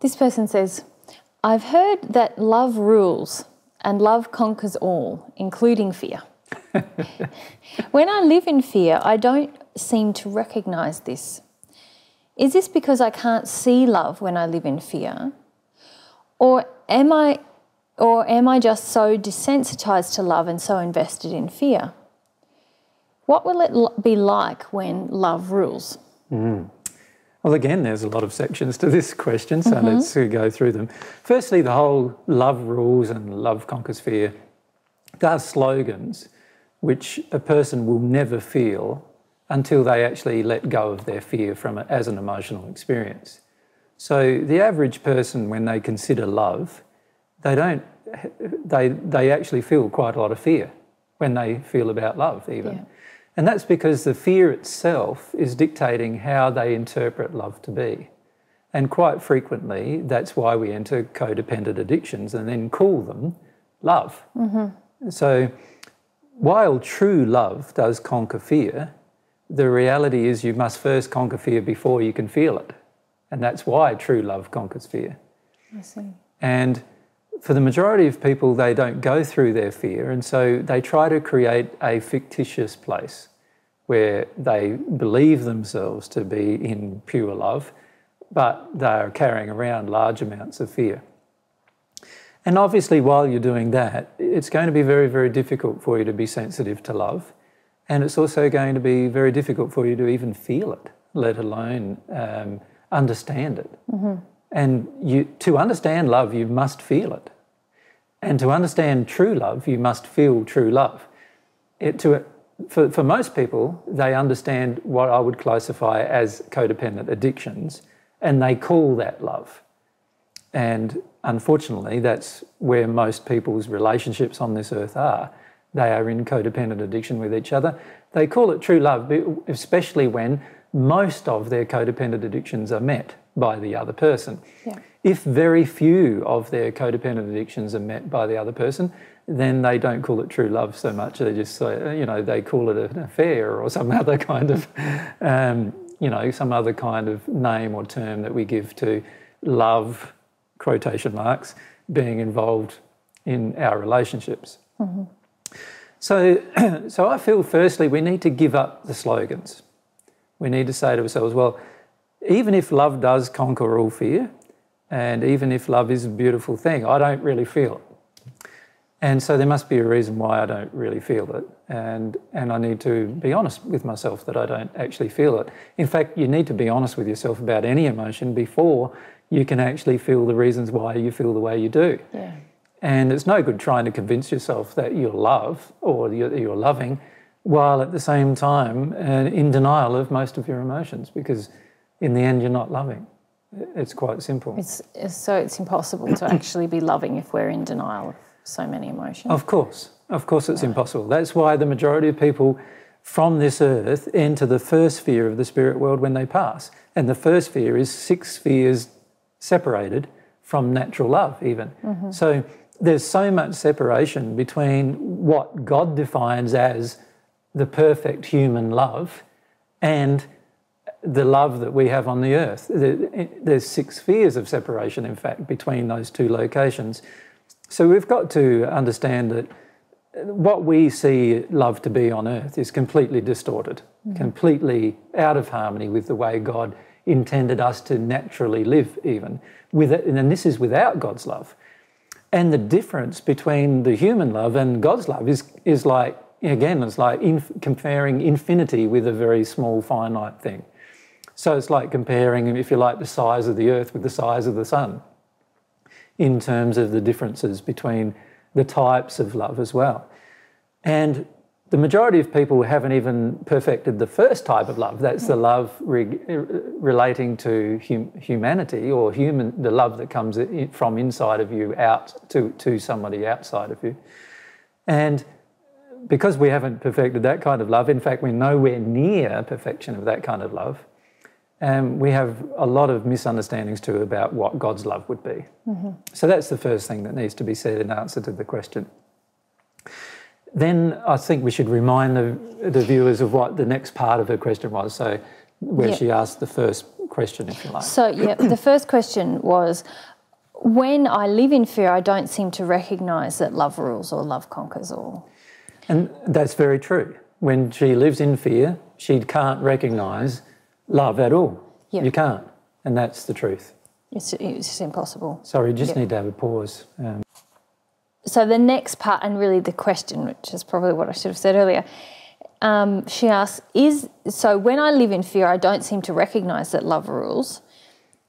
This person says, I've heard that love rules and love conquers all, including fear. when I live in fear, I don't seem to recognize this. Is this because I can't see love when I live in fear? Or am I or am I just so desensitized to love and so invested in fear? What will it be like when love rules? Mm. Well, again, there's a lot of sections to this question, so mm-hmm. let's go through them. Firstly, the whole love rules and love conquers fear. They're slogans which a person will never feel until they actually let go of their fear from it as an emotional experience. So the average person, when they consider love, they don't, they, they actually feel quite a lot of fear when they feel about love, even. Yeah. And that's because the fear itself is dictating how they interpret love to be. And quite frequently, that's why we enter codependent addictions and then call them love. Mm-hmm. So, while true love does conquer fear, the reality is you must first conquer fear before you can feel it. And that's why true love conquers fear. I see. And for the majority of people, they don't go through their fear. And so they try to create a fictitious place where they believe themselves to be in pure love, but they are carrying around large amounts of fear. And obviously, while you're doing that, it's going to be very, very difficult for you to be sensitive to love and it's also going to be very difficult for you to even feel it, let alone um, understand it. Mm-hmm. And you, to understand love, you must feel it. And to understand true love, you must feel true love. It, to, for, for most people, they understand what I would classify as codependent addictions, and they call that love. And unfortunately, that's where most people's relationships on this earth are they are in codependent addiction with each other. They call it true love, especially when most of their codependent addictions are met by the other person. Yeah. If very few of their codependent addictions are met by the other person, then they don't call it true love so much. They just say, you know, they call it an affair or some other kind of, um, you know, some other kind of name or term that we give to love, quotation marks, being involved in our relationships. Mm-hmm. So, so I feel firstly we need to give up the slogans. We need to say to ourselves, well, even if love does conquer all fear, and even if love is a beautiful thing, I don't really feel it. And so there must be a reason why I don't really feel it. And, and I need to be honest with myself that I don't actually feel it. In fact, you need to be honest with yourself about any emotion before you can actually feel the reasons why you feel the way you do. Yeah. And it's no good trying to convince yourself that you love or you're, you're loving while at the same time uh, in denial of most of your emotions because in the end you're not loving. It's quite simple. It's, so it's impossible to actually be loving if we're in denial of so many emotions. Of course. Of course it's right. impossible. That's why the majority of people from this earth enter the first sphere of the spirit world when they pass. And the first sphere is six spheres separated from natural love, even. Mm-hmm. So there's so much separation between what God defines as the perfect human love and the love that we have on the earth. There's six spheres of separation, in fact, between those two locations. So we've got to understand that what we see love to be on earth is completely distorted, mm. completely out of harmony with the way God intended us to naturally live, even. With it, and this is without God's love. And the difference between the human love and God's love is, is like, again, it's like inf- comparing infinity with a very small, finite thing. So it's like comparing, if you like, the size of the earth with the size of the sun in terms of the differences between the types of love as well. And the majority of people haven't even perfected the first type of love. That's the love re- relating to hum- humanity or human, the love that comes from inside of you out to, to somebody outside of you. And because we haven't perfected that kind of love, in fact, we're nowhere near perfection of that kind of love. And we have a lot of misunderstandings too about what God's love would be. Mm-hmm. So that's the first thing that needs to be said in answer to the question. Then I think we should remind the, the viewers of what the next part of her question was. So, where yep. she asked the first question, if you like. So, yeah, the first question was when I live in fear, I don't seem to recognize that love rules or love conquers all. And that's very true. When she lives in fear, she can't recognize love at all. Yeah. You can't. And that's the truth. It's, it's impossible. Sorry, you just Yeah. need to have a pause. Um, So, the next part, and really the question, which is probably what I should have said earlier, um, she asks, is so when I live in fear, I don't seem to recognize that love rules.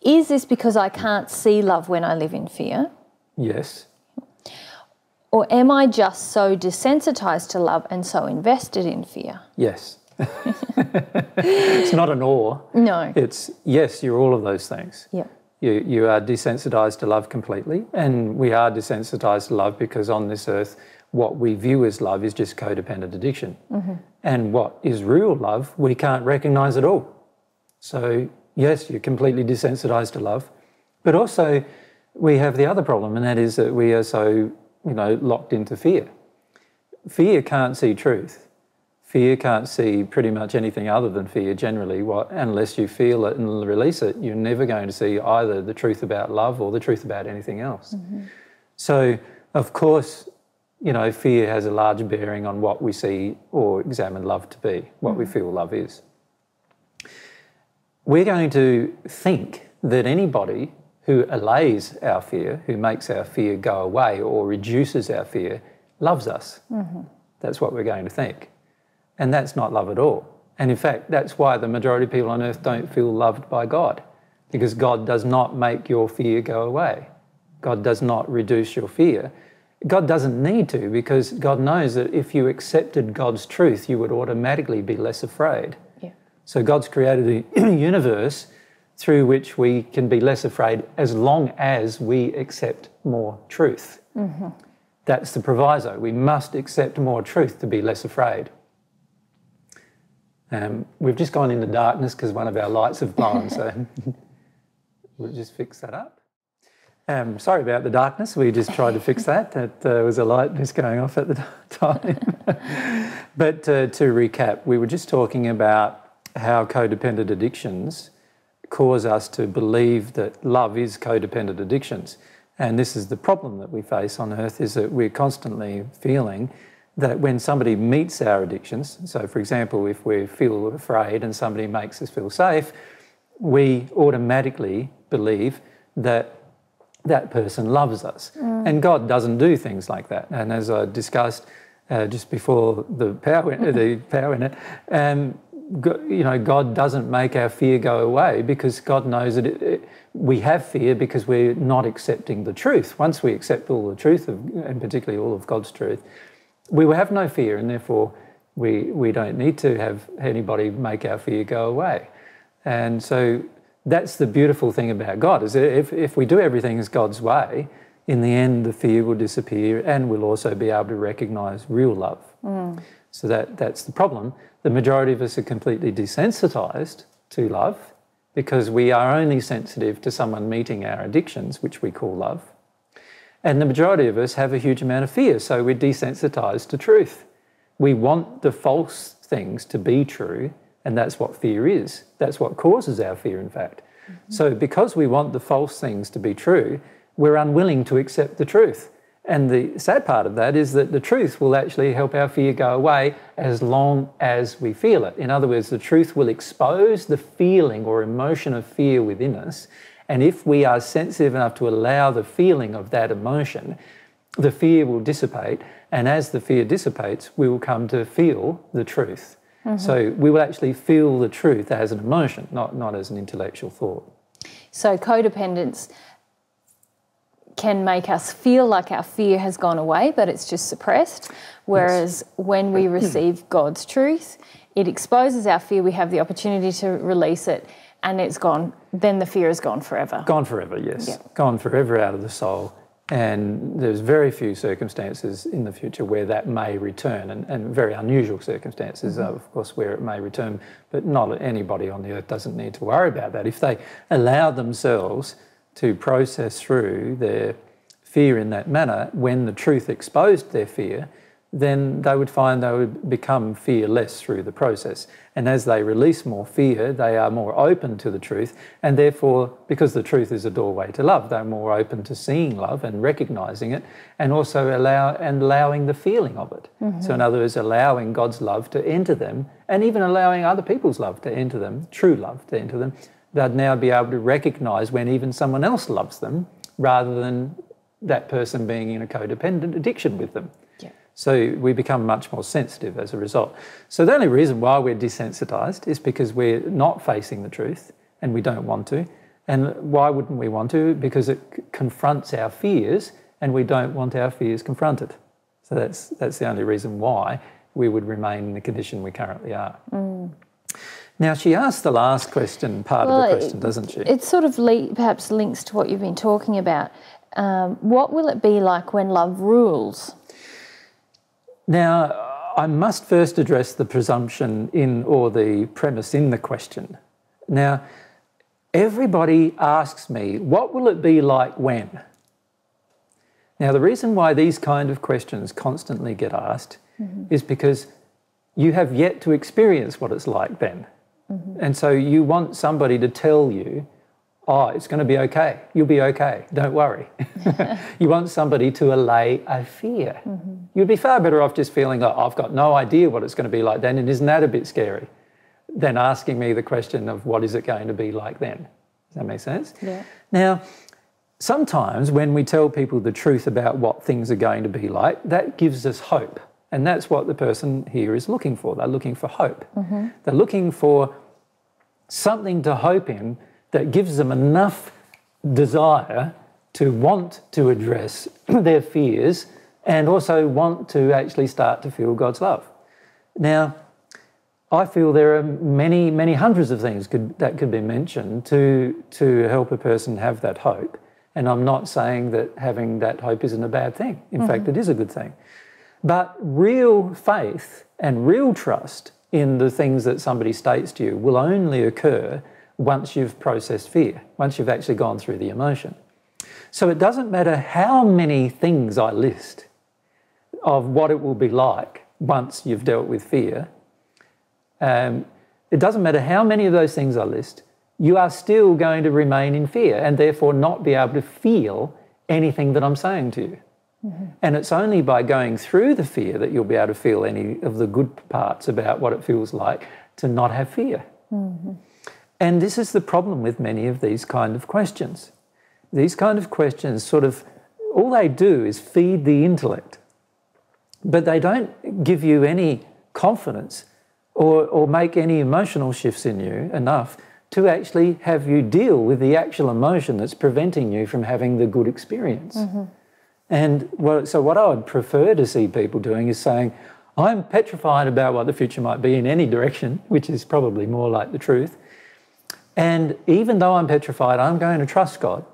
Is this because I can't see love when I live in fear? yes. Or am I just so desensitized to love and so invested in fear? Yes. It's not an or. No. It's yes, you're all of those things. Yeah. You, you are desensitized to love completely, and we are desensitized to love because on this earth, what we view as love is just codependent addiction. Mm-hmm. And what is real love, we can't recognize at all. So, yes, you're completely desensitized to love, but also we have the other problem, and that is that we are so, you know, locked into fear. Fear can't see truth. Fear can't see pretty much anything other than fear generally. What, unless you feel it and release it, you're never going to see either the truth about love or the truth about anything else. Mm-hmm. So, of course, you know, fear has a large bearing on what we see or examine love to be, what we mm-hmm. feel love is. We're going to think that anybody who allays our fear, who makes our fear go away or reduces our fear, loves us. Mm-hmm. That's what we're going to think. And that's not love at all. And in fact, that's why the majority of people on earth don't feel loved by God, because God does not make your fear go away. God does not reduce your fear. God doesn't need to, because God knows that if you accepted God's truth, you would automatically be less afraid. Yeah. So God's created a universe through which we can be less afraid as long as we accept more truth. Mm-hmm. That's the proviso. We must accept more truth to be less afraid. Um, we've just gone into darkness because one of our lights have blown, so we'll just fix that up. Um, sorry about the darkness. We just tried to fix that. That uh, was a light just going off at the time. but uh, to recap, we were just talking about how codependent addictions cause us to believe that love is codependent addictions. And this is the problem that we face on earth is that we're constantly feeling that when somebody meets our addictions, so for example, if we feel afraid and somebody makes us feel safe, we automatically believe that that person loves us. And God doesn't do things like that. And as I discussed uh, just before the power, the power in it, um, you know, God doesn't make our fear go away because God knows that it, it, we have fear because we're not accepting the truth. Once we accept all the truth, of, and particularly all of God's truth, we will have no fear, and therefore we, we don't need to have anybody make our fear go away. And so that's the beautiful thing about God is that if, if we do everything as God's way, in the end the fear will disappear and we'll also be able to recognize real love. Mm. So that, that's the problem. The majority of us are completely desensitized to love because we are only sensitive to someone meeting our addictions, which we call love. And the majority of us have a huge amount of fear, so we're desensitized to truth. We want the false things to be true, and that's what fear is. That's what causes our fear, in fact. Mm-hmm. So, because we want the false things to be true, we're unwilling to accept the truth. And the sad part of that is that the truth will actually help our fear go away as long as we feel it. In other words, the truth will expose the feeling or emotion of fear within us. And if we are sensitive enough to allow the feeling of that emotion, the fear will dissipate. And as the fear dissipates, we will come to feel the truth. Mm-hmm. So we will actually feel the truth as an emotion, not, not as an intellectual thought. So codependence can make us feel like our fear has gone away, but it's just suppressed. Whereas when we receive God's truth, it exposes our fear. We have the opportunity to release it, and it's gone. Then the fear is gone forever. Gone forever, yes. Gone forever out of the soul. And there's very few circumstances in the future where that may return, and, and very unusual circumstances, Mm-hmm. of course, where it may return. But not anybody on the earth doesn't need to worry about that. If they allow themselves to process through their fear in that manner, when the truth exposed their fear, then they would find they would become fearless through the process. And as they release more fear, they are more open to the truth. And therefore, because the truth is a doorway to love, they're more open to seeing love and recognizing it and also allow and allowing the feeling of it. Mm-hmm. So in other words, allowing God's love to enter them and even allowing other people's love to enter them, true love to enter them, they'd now be able to recognize when even someone else loves them rather than that person being in a codependent addiction with them. So we become much more sensitive as a result. So the only reason why we're desensitized is because we're not facing the truth and we don't want to. And why wouldn't we want to? Because it c- confronts our fears and we don't want our fears confronted. So that's, that's the only reason why we would remain in the condition we currently are. Mm. Now, she asked the last question, part well, of the question, it, doesn't she? It sort of le- perhaps links to what you've been talking about. Um, what will it be like when love rules? Now, I must first address the presumption in or the premise in the question. Now, everybody asks me, what will it be like when? Now, the reason why these kind of questions constantly get asked mm-hmm. is because you have yet to experience what it's like then. Mm-hmm. And so you want somebody to tell you oh, it's going to be okay. You'll be okay. Don't worry. you want somebody to allay a fear. Mm-hmm. You'd be far better off just feeling, oh, I've got no idea what it's going to be like then, and isn't that a bit scary? Than asking me the question of what is it going to be like then. Does that make sense? Yeah. Now, sometimes when we tell people the truth about what things are going to be like, that gives us hope. And that's what the person here is looking for. They're looking for hope. Mm-hmm. They're looking for something to hope in that gives them enough desire to want to address their fears and also want to actually start to feel God's love. Now, I feel there are many, many hundreds of things could, that could be mentioned to, to help a person have that hope. And I'm not saying that having that hope isn't a bad thing. In mm-hmm. fact, it is a good thing. But real faith and real trust in the things that somebody states to you will only occur once you've processed fear, once you've actually gone through the emotion. So it doesn't matter how many things I list of what it will be like once you've dealt with fear. Um, it doesn't matter how many of those things I list, you are still going to remain in fear and therefore not be able to feel anything that I'm saying to you. Mm-hmm. And it's only by going through the fear that you'll be able to feel any of the good parts about what it feels like to not have fear. Mm-hmm. And this is the problem with many of these kind of questions. These kind of questions sort of, all they do is feed the intellect, but they don't give you any confidence or, or make any emotional shifts in you enough to actually have you deal with the actual emotion that's preventing you from having the good experience. Mm-hmm. And well, so, what I would prefer to see people doing is saying, I'm petrified about what the future might be in any direction, which is probably more like the truth. And even though I'm petrified, I'm going to trust God.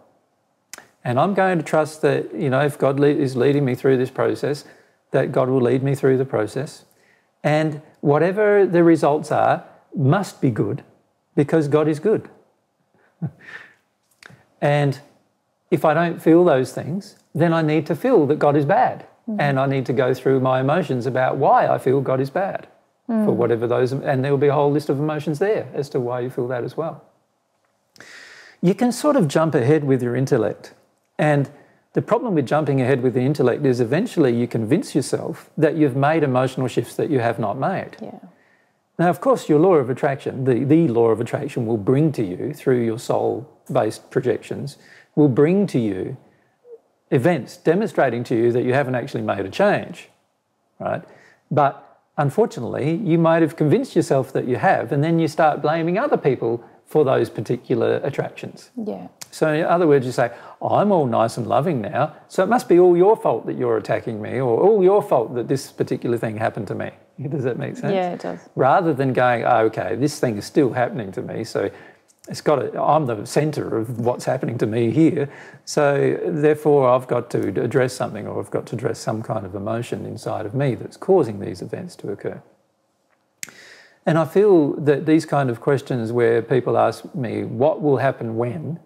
And I'm going to trust that, you know, if God is leading me through this process, that God will lead me through the process. And whatever the results are, must be good because God is good. and if I don't feel those things, then I need to feel that God is bad. Mm. And I need to go through my emotions about why I feel God is bad mm. for whatever those, and there will be a whole list of emotions there as to why you feel that as well you can sort of jump ahead with your intellect. And the problem with jumping ahead with the intellect is eventually you convince yourself that you've made emotional shifts that you have not made. Yeah. Now, of course, your law of attraction, the, the law of attraction, will bring to you through your soul based projections, will bring to you events demonstrating to you that you haven't actually made a change, right? But unfortunately, you might have convinced yourself that you have, and then you start blaming other people for those particular attractions. Yeah. So, in other words, you say, oh, I'm all nice and loving now, so it must be all your fault that you're attacking me, or all your fault that this particular thing happened to me. Does that make sense? Yeah, it does. Rather than going, oh, okay, this thing is still happening to me, so it's got to, I'm the centre of what's happening to me here, so therefore I've got to address something, or I've got to address some kind of emotion inside of me that's causing these events to occur. And I feel that these kind of questions where people ask me, what will happen when,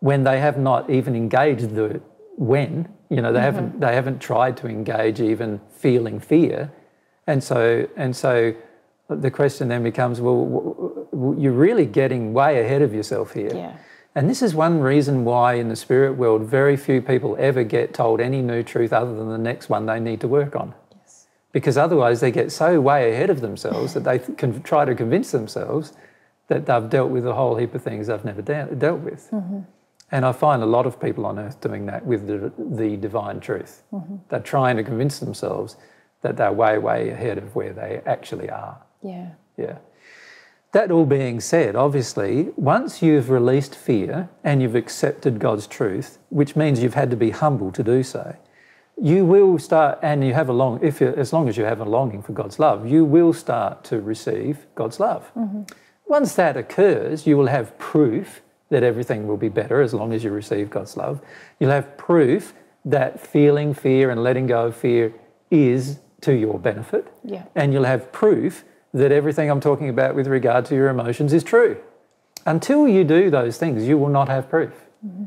when they have not even engaged the when, You know, they mm-hmm. haven't they haven't tried to engage even feeling fear, and so and so the question then becomes, well, w- w- you're really getting way ahead of yourself here. Yeah. And this is one reason why in the spirit world, very few people ever get told any new truth other than the next one they need to work on. Because otherwise, they get so way ahead of themselves that they can try to convince themselves that they've dealt with a whole heap of things they've never de- dealt with. Mm-hmm. And I find a lot of people on earth doing that with the, the divine truth. Mm-hmm. They're trying to convince themselves that they're way, way ahead of where they actually are. Yeah. Yeah. That all being said, obviously, once you've released fear and you've accepted God's truth, which means you've had to be humble to do so, you will start, and you have a long, if you, as long as you have a longing for God's love, you will start to receive God's love. Mm-hmm. Once that occurs, you will have proof that everything will be better as long as you receive God's love. You'll have proof that feeling fear and letting go of fear is to your benefit. Yeah. And you'll have proof that everything I'm talking about with regard to your emotions is true. Until you do those things, you will not have proof. Mm-hmm.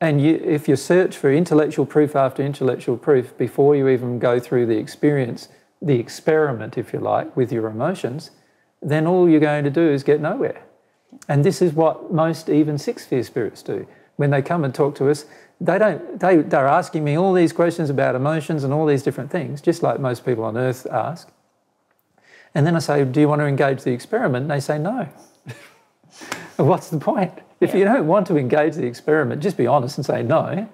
And you, if you search for intellectual proof after intellectual proof before you even go through the experience, the experiment, if you like, with your emotions, then all you're going to do is get nowhere. And this is what most even six sphere spirits do. When they come and talk to us, they don't they, they're asking me all these questions about emotions and all these different things, just like most people on earth ask. And then I say, Do you want to engage the experiment? And they say no. What's the point? If you don't want to engage the experiment, just be honest and say no.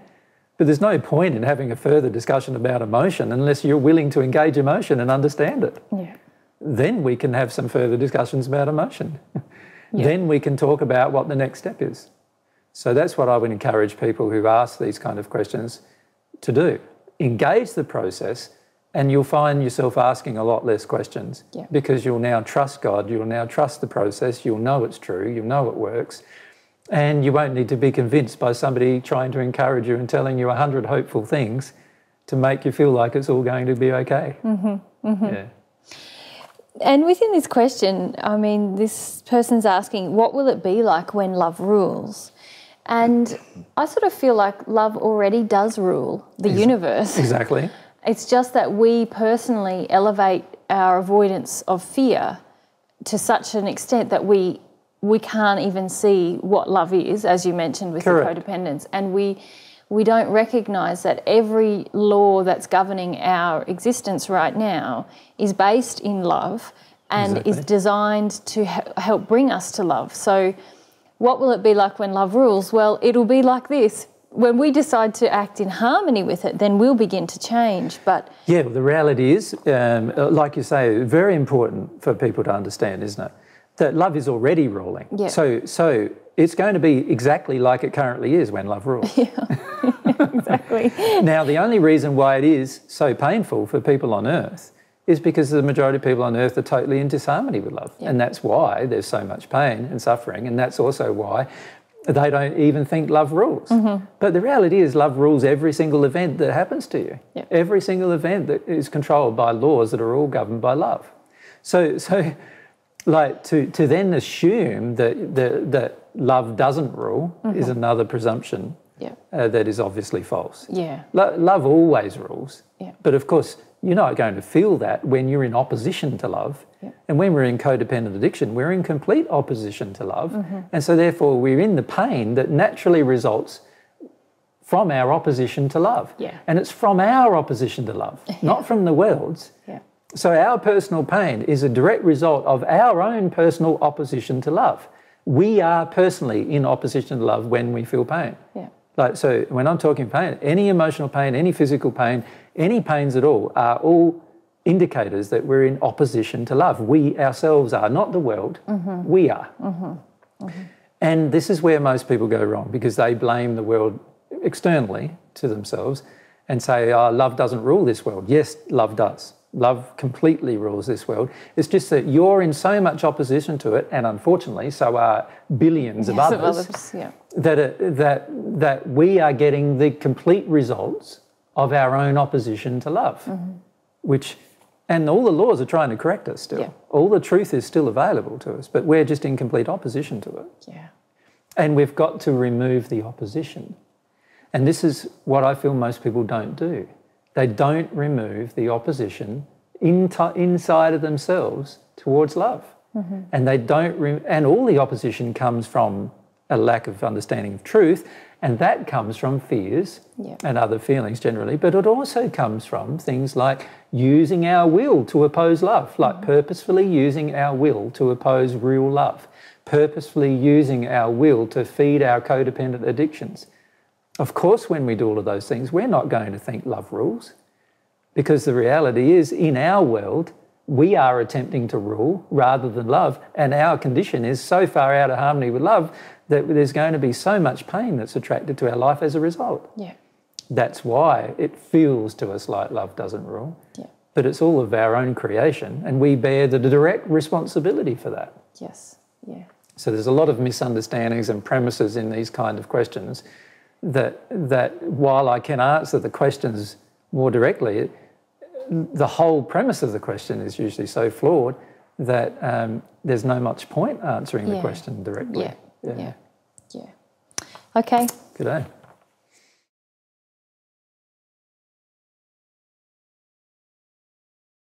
But there's no point in having a further discussion about emotion unless you're willing to engage emotion and understand it Yeah. then we can have some further discussions about emotion. Then we can talk about what the next step is. So that's what I would encourage people who ask these kind of questions to do. Engage the process, and you'll find yourself asking a lot less questions Yeah. because you'll now trust God, you'll now trust the process, you'll know it's true, you'll know it works, and you won't need to be convinced by somebody trying to encourage you and telling you a hundred hopeful things to make you feel like it's all going to be okay. Mm-hmm. Yeah. And within this question, I mean, this person's asking, what will it be like when love rules? And I sort of feel like love already does rule the universe. Exactly. It's just that we personally elevate our avoidance of fear to such an extent that we we can't even see what love is, as you mentioned with Correct. the codependence, and we we don't recognise that every law that's governing our existence right now is based in love and is designed to help bring us to love. So, what will it be like when love rules? Well, it'll be like this. When we decide to act in harmony with it, then we'll begin to change. But Yeah, well, the reality is, um, like you say, very important for people to understand, isn't it? That love is already ruling. Yeah. So, so it's going to be exactly like it currently is when love rules. Yeah, exactly. now, the only reason why it is so painful for people on earth is because the majority of people on earth are totally in disharmony with love. And that's why there's so much pain and suffering. And that's also why they don't even think love rules. But the reality is, love rules every single event that happens to you. Yeah. Every single event that is controlled by laws that are all governed by love. So, so like to, to then assume that, that, that love doesn't rule is another presumption Yeah. uh, that is obviously false. Yeah. Lo- love always rules. Yeah. But of course, you're not going to feel that when you're in opposition to love. Yeah. And when we're in codependent addiction, we're in complete opposition to love. Mm-hmm. And so, therefore, we're in the pain that naturally results from our opposition to love. Yeah. And it's from our opposition to love, not from the world's. Yeah. So, our personal pain is a direct result of our own personal opposition to love. We are personally in opposition to love when we feel pain. Like, so when I'm talking pain, any emotional pain, any physical pain, any pains at all are all indicators that we're in opposition to love. We ourselves are, not the world, mm-hmm. we are. Mm-hmm. Mm-hmm. And this is where most people go wrong because they blame the world externally to themselves and say, oh, love doesn't rule this world. Yes, love does. Love completely rules this world. It's just that you're in so much opposition to it, and unfortunately, so are billions of others of others. Yeah. that, it, that, that we are getting the complete results of our own opposition to love, mm-hmm. which, and all the laws are trying to correct us still. Yeah. All the truth is still available to us, but we're just in complete opposition to it. Yeah. And we've got to remove the opposition. And this is what I feel most people don't do. They don't remove the opposition in inside of themselves towards love. Mm-hmm. And they don't, re- and all the opposition comes from a lack of understanding of truth, and that comes from fears and other feelings generally, but it also comes from things like using our will to oppose love, like mm-hmm. purposefully using our will to oppose real love, purposefully using our will to feed our codependent addictions. Of course, when we do all of those things, we're not going to think love rules because the reality is, in our world, we are attempting to rule rather than love, and our condition is so far out of harmony with love that there's going to be so much pain that's attracted to our life as a result. Yeah. That's why it feels to us like love doesn't rule. Yeah. But it's all of our own creation, and we bear the direct responsibility for that. Yes. Yeah. So there's a lot of misunderstandings and premises in these kind of questions that that while I can answer the questions more directly, the whole premise of the question is usually so flawed that um, there's no much point answering yeah. the question directly. Yeah. yeah. Yeah. Okay. Good day.